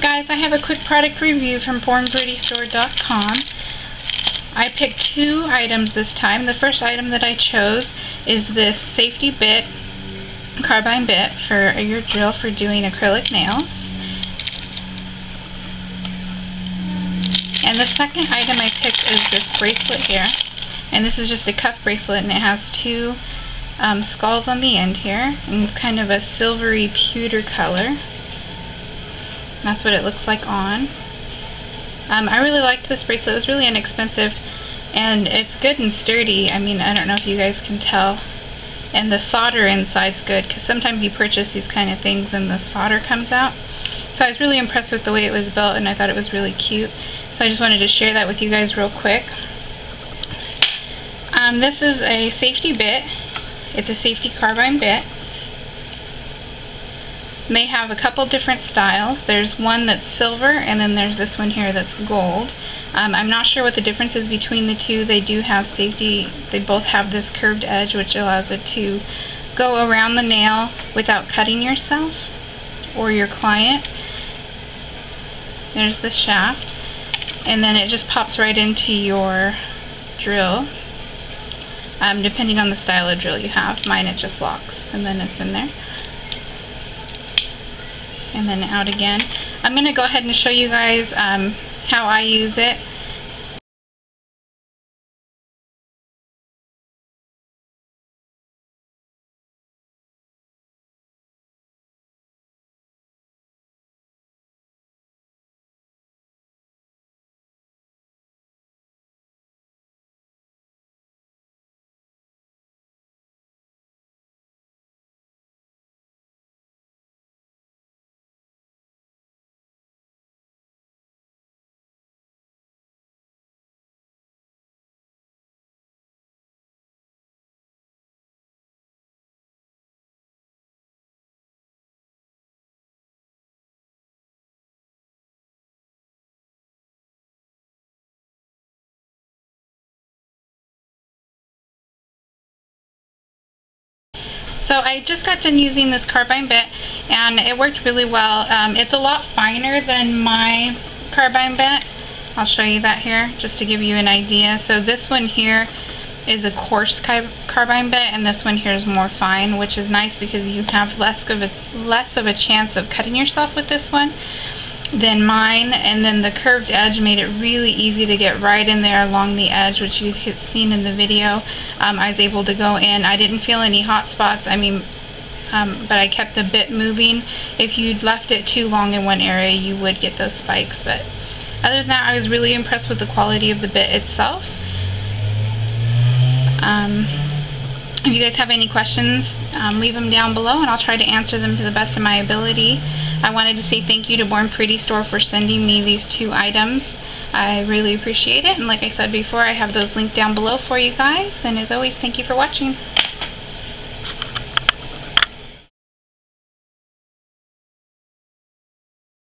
guys, I have a quick product review from BornPrettyStore.com. I picked two items this time. The first item that I chose is this safety bit, carbine bit for your drill for doing acrylic nails. And the second item I picked is this bracelet here. And this is just a cuff bracelet and it has two um, skulls on the end here. And it's kind of a silvery pewter color. That's what it looks like on. Um, I really liked this bracelet. It was really inexpensive and it's good and sturdy. I mean, I don't know if you guys can tell. And the solder inside's good because sometimes you purchase these kind of things and the solder comes out. So I was really impressed with the way it was built and I thought it was really cute. So I just wanted to share that with you guys real quick. Um, this is a safety bit. It's a safety carbine bit. They have a couple different styles. There's one that's silver and then there's this one here that's gold. Um, I'm not sure what the difference is between the two. They do have safety. They both have this curved edge which allows it to go around the nail without cutting yourself or your client. There's the shaft and then it just pops right into your drill um, depending on the style of drill you have. Mine it just locks and then it's in there and then out again. I'm going to go ahead and show you guys um, how I use it. So I just got done using this carbine bit and it worked really well. Um, it's a lot finer than my carbine bit. I'll show you that here just to give you an idea. So this one here is a coarse carbine bit and this one here is more fine which is nice because you have less of a less of a chance of cutting yourself with this one than mine and then the curved edge made it really easy to get right in there along the edge which you have seen in the video. Um, I was able to go in. I didn't feel any hot spots I mean um, but I kept the bit moving. If you'd left it too long in one area you would get those spikes but other than that I was really impressed with the quality of the bit itself. Um, if you guys have any questions, um, leave them down below and I'll try to answer them to the best of my ability. I wanted to say thank you to Born Pretty Store for sending me these two items. I really appreciate it. And like I said before, I have those linked down below for you guys. And as always, thank you for watching.